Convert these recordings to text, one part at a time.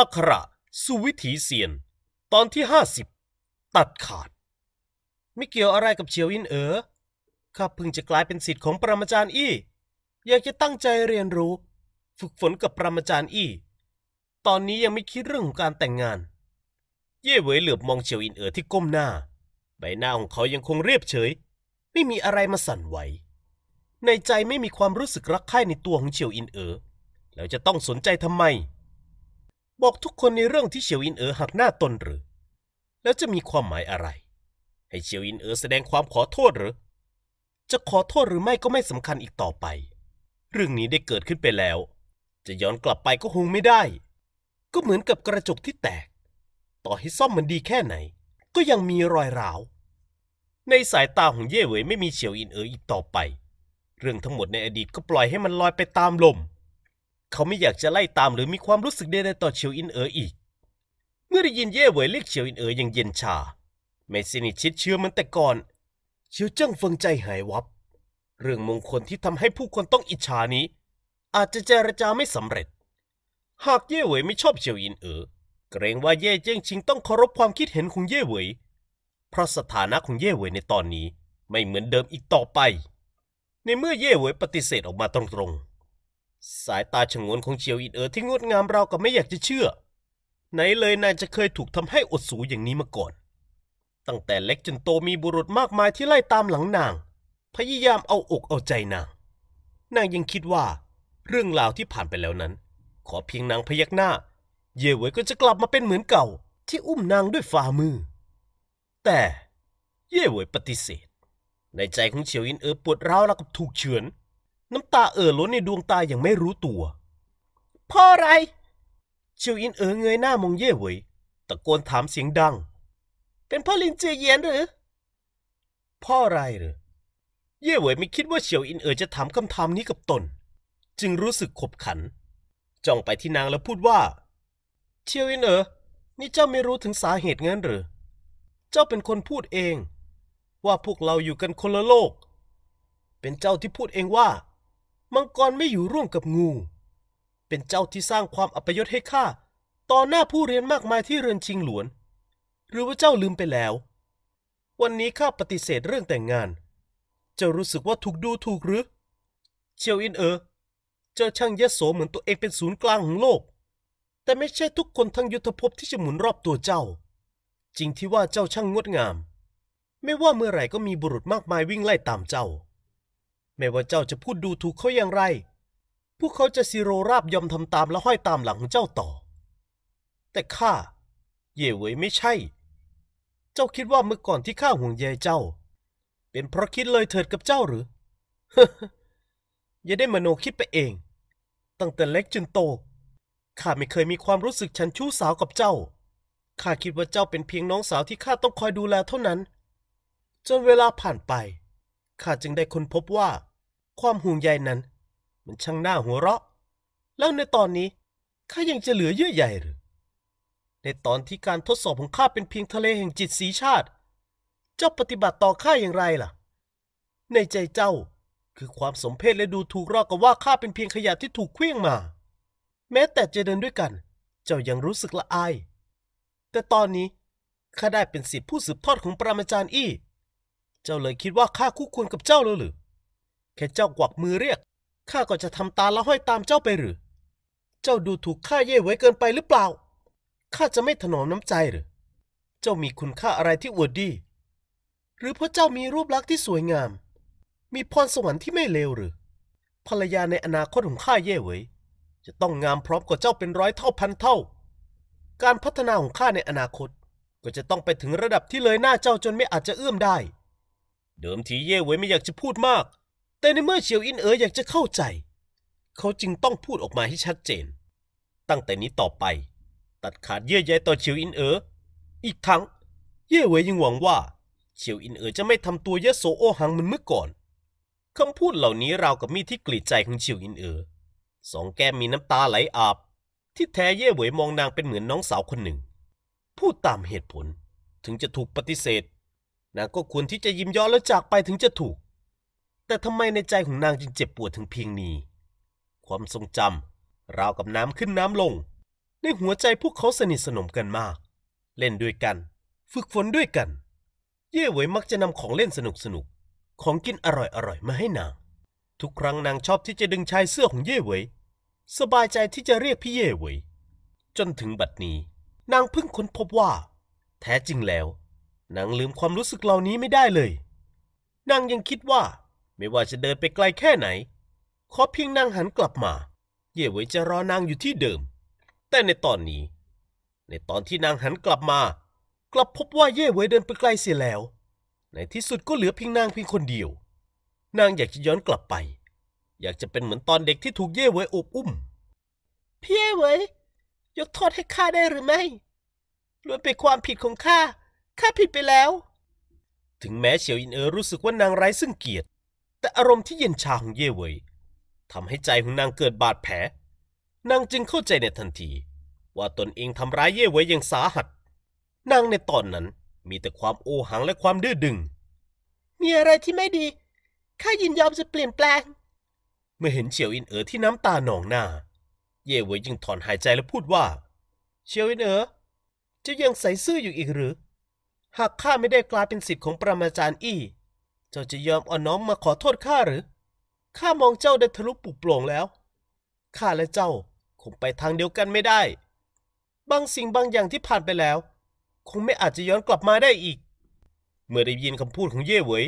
อักขระสุวิถีเซียน ตอนที่ห้าสิบตัดขาด ไม่เกี่ยวอะไรกับเฉียวอินเอ๋อข้าเพิ่งจะกลายเป็นศิษย์ของปรมาจารย์อี้ อยากจะตั้งใจเรียนรู้ ฝึกฝนกับปรมาจารย์อี้ ตอนนี้ยังไม่คิดเรื่องของการแต่งงาน เย่เหวยเหลือบมองเฉียวอินเอ๋อที่ก้มหน้า ใบหน้าของเขายังคงเรียบเฉย ไม่มีอะไรมาสั่นไหว ในใจไม่มีความรู้สึกรักใคร่ในตัวของเฉียวอินเอ๋อแล้วจะต้องสนใจทำไม บอกทุกคนในเรื่องที่เฉียวอินเอ๋อหักหน้าตนหรือ แล้วจะมีความหมายอะไร ให้เฉียวอินเอ๋อแสดงความขอโทษหรือ จะขอโทษหรือไม่ก็ไม่สำคัญอีกต่อไป เรื่องนี้ได้เกิดขึ้นไปแล้ว จะย้อนกลับไปก็คงไม่ได้ ก็เหมือนกับกระจกที่แตก ต่อให้ซ่อมมันดีแค่ไหน ก็ยังมีรอยร้าว ในสายตาของเย่เหวยไม่มีเฉียวอินเอ๋ออีกต่อไป เรื่องทั้งหมดในอดีตก็ปล่อยให้มันลอยไปตามลม เขาไม่อยากจะไล่ตามหรือมีความรู้สึกใดๆต่อเฉียวอินเอ๋ออีก เมื่อได้ยินเย่เหวยเรียกเฉียวอินเอ๋ออย่างเย็นชาไม่สนิทชิดเชื้อเหมือนแต่ก่อน เฉียวเจิ้งเฟิงใจหายวับ เรื่องมงคลที่ทำให้ผู้คนต้องอิจฉานี้ อาจจะเจรจาไม่สำเร็จ หากเย่เหวยไม่ชอบเฉียวอินเอ๋อเกรงว่าเย่เจิ้งชิงต้องเคารพความคิดเห็นของเย่เหวยเพราะสถานะของเย่เหวยในตอนนี้ไม่เหมือนเดิมอีกต่อไป ในเมื่อเย่เหวยปฏิเสธออกมาตรงๆ สายตาฉงนของเฉียวอินเอ๋อที่งดงามเราวกับไม่อยากจะเชื่อ ไหนเลยนายจะเคยถูกทำให้อดสูอย่างนี้มาก่อน ตั้งแต่เล็กจนโตมีบุรุษมากมายที่ไล่ตามหลังนาง พยายามเอาอกเอาใจนาง นางยังคิดว่า เรื่องราวที่ผ่านไปแล้วนั้น ขอเพียงนางพยักหน้า เย่เวยก็จะกลับมาเป็นเหมือนเก่า ที่อุ้มนางด้วยฝ่ามือ แต่เย่เวยปฏิเสธ ในใจของเฉียวอินเอ๋อปวดร้าวแล้วกับถูกเฉือน น้ำตาเอ่อล้นในดวงตาอย่างไม่รู้ตัว พ่ออะไรเฉียวอินเอ๋อเงยหน้ามองเย่เหวยตะโกนถามเสียงดัง เป็นพ่อลินเจียเยียนหรือ พ่ออะไรหรือ เย่เหวยไม่คิดว่าเฉียวอินเอ๋อจะถามคำถามนี้กับตน จึงรู้สึกขบขัน จ้องไปที่นางแล้วพูดว่าเฉียวอินเอ๋อนี่เจ้าไม่รู้ถึงสาเหตุงั้นหรือ เจ้าเป็นคนพูดเอง ว่าพวกเราอยู่กันคนละโลก เป็นเจ้าที่พูดเองว่า มังกรไม่อยู่ร่วมกับงู เป็นเจ้าที่สร้างความอัปยศให้ข้าต่อหน้าผู้เรียนมากมายที่เรือนชิงหลวน หรือว่าเจ้าลืมไปแล้ว วันนี้ข้าปฏิเสธเรื่องแต่งงาน เจ้ารู้สึกว่าถูกดูถูกหรือ เชียวอินเอ๋อเจ้าช่างยโสเหมือนตัวเองเป็นศูนย์กลางของโลก แต่ไม่ใช่ทุกคนทั้งยุทธภพที่จะหมุนรอบตัวเจ้า จริงที่ว่าเจ้าช่างงดงาม ไม่ว่าเมื่อไหร่ก็มีบุรุษมากมายวิ่งไล่ตามเจ้า ไม่ว่าเจ้าจะพูดดูถูกเขาอย่างไร พวกเขาจะสิโรราบยอมทำตามและห้อยตามหลังของเจ้าต่อ แต่ข้าเย่เวยไม่ใช่ เจ้าคิดว่าเมื่อก่อนที่ข้าห่วงใยเจ้า เป็นเพราะคิดเลยเถิดกับเจ้าหรืออย่าได้มโนคิดไปเอง ตั้งแต่เล็กจนโตข้าไม่เคยมีความรู้สึกฉันชู้สาวกับเจ้าข้าคิดว่าเจ้าเป็นเพียงน้องสาวที่ข้าต้องคอยดูแลเท่านั้น จนเวลาผ่านไปข้าจึงได้ค้นพบว่า ความห่วงใยนั้น มันช่างน่าหัวเราะ แล้วในตอนนี้ข้ายังจะเหลือเยื่อใยหรือ ในตอนที่การทดสอบของข้าเป็นเพียงทะเลแห่งจิตสีชาติ เจ้าปฏิบัติต่อข้าอย่างไรล่ะ ในใจเจ้าคือความสมเพชและดูถูกราวกับว่าข้าเป็นเพียงขยะที่ถูกเคลื่องมา แม้แต่จะเดินด้วยกัน เจ้ายังรู้สึกละอาย แต่ตอนนี้ข้าได้เป็นสิทธิผู้สืบทอดของปรมาจารย์อี้ เจ้าเลยคิดว่าข้าคู่ควรกับเจ้าแล้วหรือ แค่เจ้ากวักมือเรียก ข้าก็จะทำตาละห้อยตามเจ้าไปหรือ เจ้าดูถูกข้าเย่ไว้เกินไปหรือเปล่า ข้าจะไม่ถนอมน้ำใจหรือ เจ้ามีคุณค่าอะไรที่อวดดี หรือเพราะเจ้ามีรูปลักษณ์ที่สวยงาม มีพรสวรรค์ที่ไม่เลวหรือ ภรรยาในอนาคตของข้าเย่เหวยจะต้องงามพร้อมกว่าเจ้าเป็นร้อยเท่าพันเท่า การพัฒนาของข้าในอนาคต ก็จะต้องไปถึงระดับที่เลยหน้าเจ้าจนไม่อาจจะเอื้อมได้ เดิมทีเย่เหวยไม่อยากจะพูดมาก แต่ในเมื่อเฉียวอินเอ๋ออยากจะเข้าใจ เขาจึงต้องพูดออกมาให้ชัดเจน ตั้งแต่นี้ต่อไป ตัดขาดเยื่อใยต่อเฉียวอินเอ๋ออีกทั้ง เย่เหวยยังหวังว่าเฉียวอินเอ๋อจะไม่ทำตัวยะโสโอหังเหมือนเมื่อก่อนคำพูดเหล่านี้ราวกับมีดที่กรีดใจของเฉียวอินเอ๋อสองแก้มมีน้ำตาไหลอาบ ที่แท้เย่เหวยมองนางเป็นเหมือนน้องสาวคนหนึ่ง พูดตามเหตุผลถึงจะถูกปฏิเสธนางก็ควรที่จะยิ้มย่อแล้วจากไปถึงจะถูก แต่ทำไมในใจของนางจึงเจ็บปวดถึงเพียงนี้ ความทรงจำราวกับน้ำขึ้นน้ำลง ในหัวใจพวกเขาสนิทสนมกันมาก เล่นด้วยกัน ฝึกฝนด้วยกัน เย่เหวยมักจะนำของเล่นสนุกสนุกของกินอร่อยๆมาให้นาง ทุกครั้งนางชอบที่จะดึงชายเสื้อของเย่เหวยสบายใจที่จะเรียกพี่เย่เหวยจนถึงบัดนี้ นางเพิ่งค้นพบว่า แท้จริงแล้วนางลืมความรู้สึกเหล่านี้ไม่ได้เลย นางยังคิดว่า ไม่ว่าจะเดินไปไกลแค่ไหน ขอเพียงนางหันกลับมา เย่เวยจะรอนางอยู่ที่เดิม แต่ในตอนนี้ ในตอนที่นางหันกลับมา กลับพบว่าเย่เวยเดินไปไกลเสียแล้ว ในที่สุดก็เหลือเพียงนางเพียงคนเดียว นางอยากจะย้อนกลับไป อยากจะเป็นเหมือนตอนเด็กที่ถูกเย่เวยอบอุ้ม พี่เย่เวยยกโทษให้ข้าได้หรือไม่ล้วนเป็นความผิดของข้า ข้าผิดไปแล้ว ถึงแม้เฉียวอินเออรู้สึกว่านางไร้ซึ่งเกียรติ แต่อารมณ์ที่เย็นชาของเย่เวยทำให้ใจของนางเกิดบาดแผล นางจึงเข้าใจในทันที ว่าตนเองทำร้ายเย่เวยอย่างสาหัส นางในตอนนั้นมีแต่ความโอหังและความดื้อดึง มีอะไรที่ไม่ดี ข้ายินยอมจะเปลี่ยนแปลง เมื่อเห็นเฉียวอินเอ๋อที่น้ำตาหนองหน้า เย่เวยจึงถอนหายใจและพูดว่า เฉียวอินเอ๋อเจะยังใส่ซื่ออยู่อีกหรือ หากข้าไม่ได้กลายเป็นสิทธิ์ของปรมาจารย์อี้ เจ้าจะยอมอ่อนน้อมมาขอโทษข้าหรือ ข้ามองเจ้าได้ทะลุปลุกโปร่งแล้ว ข้าและเจ้าคงไปทางเดียวกันไม่ได้ บางสิ่งบางอย่างที่ผ่านไปแล้ว คงไม่อาจจะย้อนกลับมาได้อีก เมื่อได้ยินคำพูดของเย่เหวย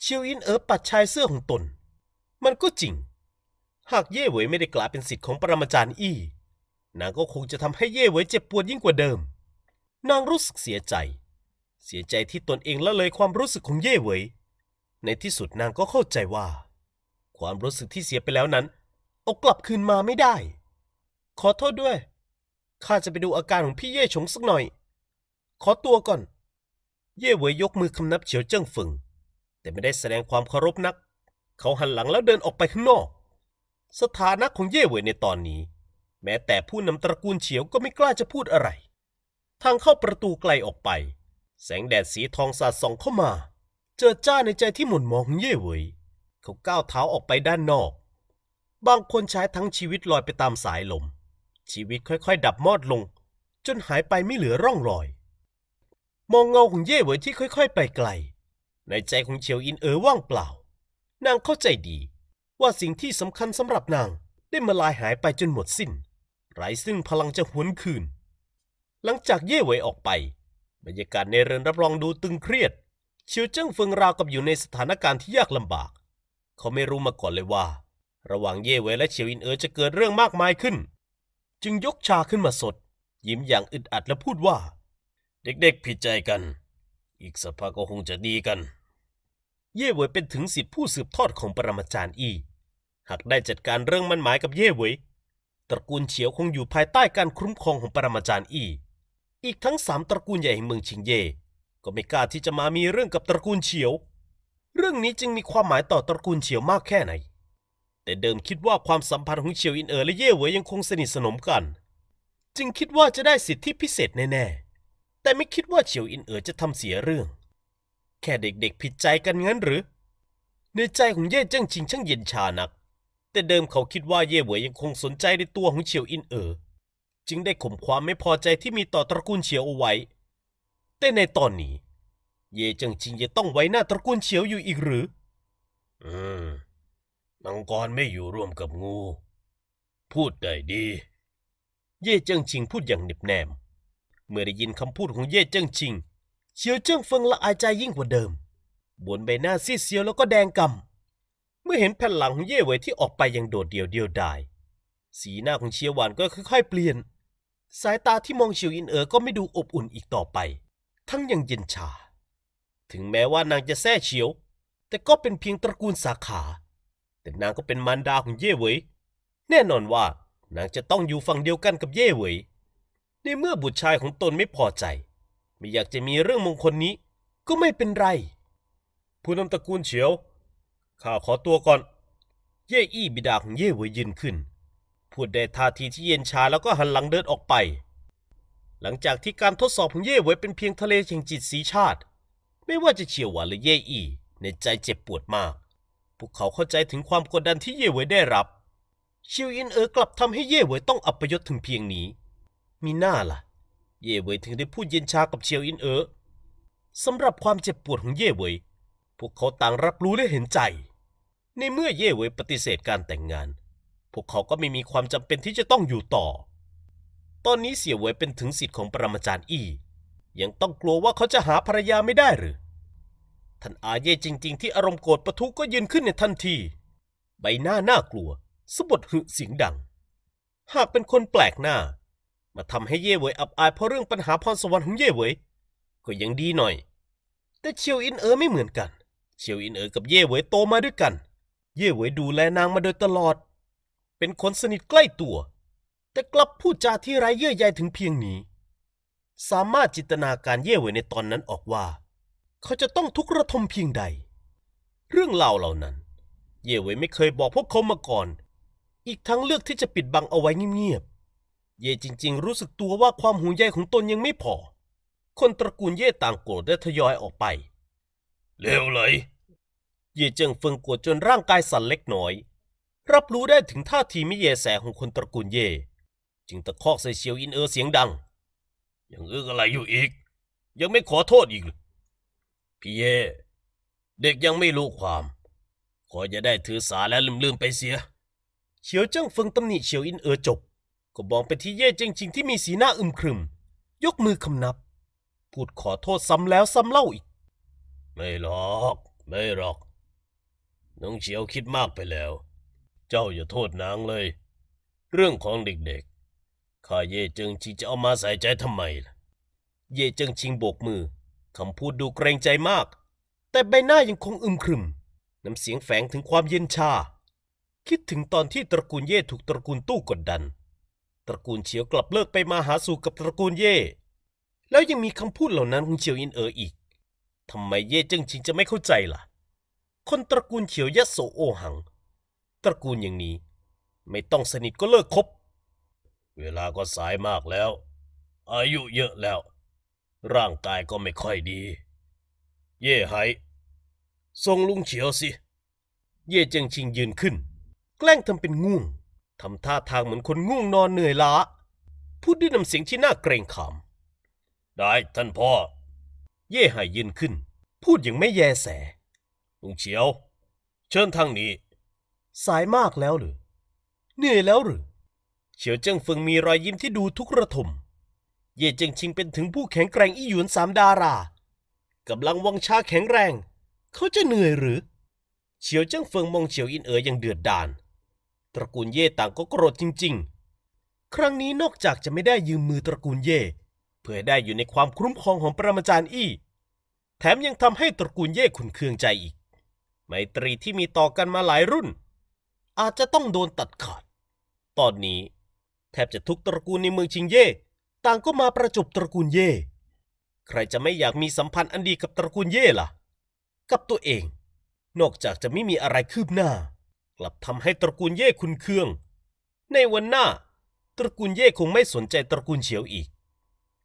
เชียวอินเอ๋อปัดชายเสื้อของตน มันก็จริง หากเย่เหวยไม่ได้กลายเป็นสิทธิ์ของปรมาจารย์อี้ นางก็คงจะทำให้เย่เหวยเจ็บปวดยิ่งกว่าเดิม นางรู้สึกเสียใจ เสียใจที่ตนเองละเลยความรู้สึกของเย่เหวย ในที่สุดนางก็เข้าใจว่า ความรู้สึกที่เสียไปแล้วนั้นเอากลับคืนมาไม่ได้ ขอโทษด้วย ข้าจะไปดูอาการของพี่เย่ฉงสักหน่อย ขอตัวก่อน เย่เหวยยกมือคำนับเฉียวเจิ้งฝึง แต่ไม่ได้แสดงความเคารพนัก เขาหันหลังแล้วเดินออกไปข้างนอก สถานะของเย่เหวยในตอนนี้ แม้แต่ผู้นำตระกูลเฉียวก็ไม่กล้าจะพูดอะไร ทางเข้าประตูไกลออกไป แสงแดดสีทองสาดส่องเข้ามา เจอจ้าในใจที่หม่นหมองของเย่เหวยเขาก้าวเท้าออกไปด้านนอก บางคนใช้ทั้งชีวิตลอยไปตามสายลม ชีวิตค่อยๆ ดับมอดลง จนหายไปไม่เหลือร่องรอย มองเงาของเย่เหวยที่ค่อย ๆ ไปไกล ในใจของเฉียวอินเอ๋อว่างเปล่า นางเข้าใจดีว่าสิ่งที่สำคัญสำหรับนางได้มาลายหายไปจนหมดสิ้น ไร้ซึ่งพลังจะหวนคืน หลังจากเย่เหวยออกไป บรรยากาศในเรือนรับรองดูตึงเครียด เฉียวเจิ้งเฟิงราวกับอยู่ในสถานการณ์ที่ยากลำบาก เขาไม่รู้มาก่อนเลยว่า ระหว่างเย่เวยและเฉียวอินเอ๋อจะเกิดเรื่องมากมายขึ้น จึงยกชาขึ้นมาสด ยิ้มอย่างอึดอัดและพูดว่า เด็กๆผิดใจกัน อีกสักพักก็คงจะดีกัน เย่เวยเป็นถึงสิทธิผู้สืบทอดของปรมาจารย์อีหากได้จัดการเรื่องมันหมายกับเย่เวยตระกูลเฉียวคงอยู่ภายใต้การคุ้มครองของปรมาจารย์อี อีกทั้งสามตระกูลใหญ่แห่งเมืองชิงเย่ ก็ไม่กล้าที่จะมามีเรื่องกับตระกูลเฉียว เรื่องนี้จึงมีความหมายต่อตระกูลเฉียวมากแค่ไหน แต่เดิมคิดว่าความสัมพันธ์ของเฉียวอินเอ๋อและเย่เหวยยังคงสนิทสนมกัน จึงคิดว่าจะได้สิทธิพิเศษแน่ๆ แต่ไม่คิดว่าเฉียวอินเอ๋อจะทำเสียเรื่อง แค่เด็กๆผิดใจกันงั้นหรือ ในใจของเย่เจิ้งชิงช่างเย็นชานัก แต่เดิมเขาคิดว่าเย่เหวยยังคงสนใจในตัวของเฉียวอินเอ๋อจึงได้ข่มความไม่พอใจที่มีต่อตระกูลเฉียวเอาไว้ แต่ในตอนนี้ เย่เจิงชิงจะต้องไว้หน้าตระกูลเฉียวอยู่อีกหรือ อืม มังกรไม่อยู่ร่วมกับงู พูดได้ดี เย่เจิงชิงพูดอย่างเหน็บแนม เมื่อได้ยินคำพูดของเย่เจิงชิง เฉียวเจิ้งเฟิงละอายใจยิ่งกว่าเดิม บนใบหน้าซีดเซียวแล้วก็แดงกำเมื่อเห็นแผ่นหลังของเย่เวยที่ออกไปอย่างโดดเดี่ยวเดียวดายสีหน้าของเชียวหวานก็ค่อยๆเปลี่ยน สายตาที่มองเฉียวอินเอ๋อก็ไม่ดูอบอุ่นอีกต่อไป ทั้งยังเย็นชา ถึงแม้ว่านางจะแซ่เฉียว แต่ก็เป็นเพียงตระกูลสาขา แต่นางก็เป็นมารดาของเย่เหวยแน่นอนว่านางจะต้องอยู่ฝั่งเดียวกันกับเย่เหวยในเมื่อบุตรชายของตนไม่พอใจ ไม่อยากจะมีเรื่องมงคลนี้ ก็ไม่เป็นไร ผู้นำตระกูลเฉียว ข้าขอตัวก่อน เย่อี้บิดาของเย่เหวยยืนขึ้นพูดได้ท่าทีที่เย็นชาแล้วก็หันหลังเดินออกไป หลังจากที่การทดสอบของเย่เหวยเป็นเพียงทะเลแห่งจิตสีชาติ ไม่ว่าจะเฉียวหวานหรือเย่อี ในใจเจ็บปวดมาก พวกเขาเข้าใจถึงความกดดันที่เย่เหวยได้รับชิวอินเอ๋อกลับทำให้เย่เหวยต้องอับยศถึงเพียงนี้ มีหน้าล่ะ เย่เหวยถึงได้พูดเย็นชากับเชียวอินเอ๋อสำหรับความเจ็บปวดของเย่เหวยพวกเขาต่างรับรู้และเห็นใจ ในเมื่อเย่เหวยปฏิเสธการแต่งงาน พวกเขาก็ไม่มีความจำเป็นที่จะต้องอยู่ต่อ ตอนนี้เสี่ยวเหวยเป็นถึงสิทธิ์ของปรมาจารย์อี้ยังต้องกลัวว่าเขาจะหาภรรยาไม่ได้หรือ ท่านอาเย่จริง ๆ ที่อารมณ์โกรธประทุก็ยืนขึ้นในทันที ใบหน้าน่ากลัวสะบดหึเสียงดัง หากเป็นคนแปลกหน้า มาทำให้เย่เหวยอับอายเพราะเรื่องปัญหาพรสวรรค์ของเย่เหวยก็ยังดีหน่อย แต่เชียวอินเอ๋อไม่เหมือนกัน เชียวอินเอ๋อกับเย่เหวยโตมาด้วยกัน เย่เหวยดูแลนางมาโดยตลอด เป็นคนสนิทใกล้ตัว แต่กลับพูดจาที่ไร้เยื่อใยถึงเพียงนี้ สามารถจินตนาการเย่เหวยในตอนนั้นออกว่า เขาจะต้องทุกข์ระทมเพียงใด เรื่องเล่าเหล่านั้น เย่เหวยไม่เคยบอกพวกเขามาก่อน อีกทั้งเลือกที่จะปิดบังเอาไว้เงียบๆเย่จริง ๆ รู้สึกตัวว่าความห่วงใยของตนยังไม่พอ คนตระกูลเย่ต่างโกรธและทยอยออกไปเร็วเลย เย่เจิงเฟิงโกรธจนร่างกายสั่นเล็กน้อย รับรู้ได้ถึงท่าทีไม่แยแสของคนตระกูลเย่ จึงตะคอกใส่เฉียวอินเออเสียงดัง ยังอึกอะไรอยู่อีก ยังไม่ขอโทษอีกพี่เยเด็กยังไม่รู้ความ ขอจะได้ถือสาและลืมๆไปเสีย เฉียวเจิ้งเฟิงตำหนิเฉียวอินเออจบ ก็มองไปที่เย่เจิงชิงที่มีสีหน้าอึมครึม ยกมือคำนับ พูดขอโทษซ้ำแล้วซ้ำเล่าอีก ไม่หรอก ไม่หรอก น้องเฉียวคิดมากไปแล้ว เจ้าอย่าโทษนางเลย เรื่องของเด็กๆ ข้าเย่เจิงชิงจะเอามาใส่ใจทำไมล่ะ เย่เจิงชิงโบกมือ คำพูดดูเกรงใจมาก แต่ใบหน้ายังคงอึมครึม น้ำเสียงแฝงถึงความเย็นชา คิดถึงตอนที่ตระกูลเย่ถูกตระกูลตู้กดดัน ตระกูลเฉียวกลับเลิกไปมาหาสู่กับตระกูลเย่ แล้วยังมีคำพูดเหล่านั้นของเฉียวอินเอออีกทำไมเย่เจิงชิงจะไม่เข้าใจล่ะ คนตระกูลเฉียวยะโสโอหัง ตระกูลอย่างนี้ ไม่ต้องสนิทก็เลิกคบ เวลาก็สายมากแล้ว อายุเยอะแล้ว ร่างกายก็ไม่ค่อยดี เย่ไหส่งลุงเฉียวสิ เย่เจิงชิงยืนขึ้น แกล้งทำเป็นง่วงทำท่าทางเหมือนคนง่วงนอนเหนื่อยล้า พูดด้วยน้ำเสียงที่น่าเกรงขามได้ท่านพ่อ เย่ไหยืนขึ้น พูดอย่างไม่แยแส ลุงเฉียว เชิญทางนี้ สายมากแล้วหรือ เหนื่อยแล้วหรือ เฉียวเจิ้งเฟิงมีรอยยิ้มที่ดูทุกข์ระทม เย่เจิงชิงเป็นถึงผู้แข็งแกร่งอี้หยวนสามดารากำลังวังชาแข็งแรง เขาจะเหนื่อยหรือ เฉียวเจิ้งเฟิงมองเฉียวอินเอ๋ออย่างเดือดดาล ตระกูลเย่ต่างก็โกรธจริง ๆ ครั้งนี้นอกจากจะไม่ได้ยืมมือตระกูลเย่เพื่อได้อยู่ในความคุ้มครองของปรมาจารย์อี้ แถมยังทำให้ตระกูลเย่ขุ่นเคืองใจอีก ไมตรีที่มีต่อกันมาหลายรุ่น อาจจะต้องโดนตัดขาด ตอนนี้ แทบจะทุกตระกูลในเมืองชิงเย่ต่างก็มาประจบตระกูลเย่ ใครจะไม่อยากมีสัมพันธ์อันดีกับตระกูลเย่ล่ะ กับตัวเอง นอกจากจะไม่มีอะไรคืบหน้า กลับทำให้ตระกูลเย่ขุนเคือง ในวันหน้า ตระกูลเย่คงไม่สนใจตระกูลเฉียวอีก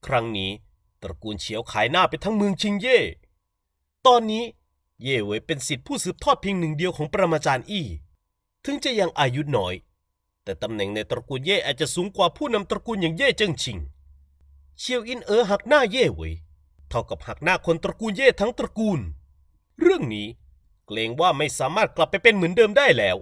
ครั้งนี้ตระกูลเฉียวขายหน้าไปทั้งเมืองชิงเย่ ตอนนี้เย่เหวยเป็นสิทธิผู้สืบทอดเพียงหนึ่งเดียวของปรมาจารย์อี้ ถึงจะยังอายุน้อย แต่ตำแหน่งในตระกูลเย่อาจจะสูงกว่าผู้นำตระกูลอย่างเย่เจิ้งชิง เชียวอินเอ๋อหักหน้าเย่เว่ยเท่ากับหักหน้าคนตระกูลเย่ทั้งตระกูล เรื่องนี้เกรงว่าไม่สามารถกลับไปเป็นเหมือนเดิมได้แล้ว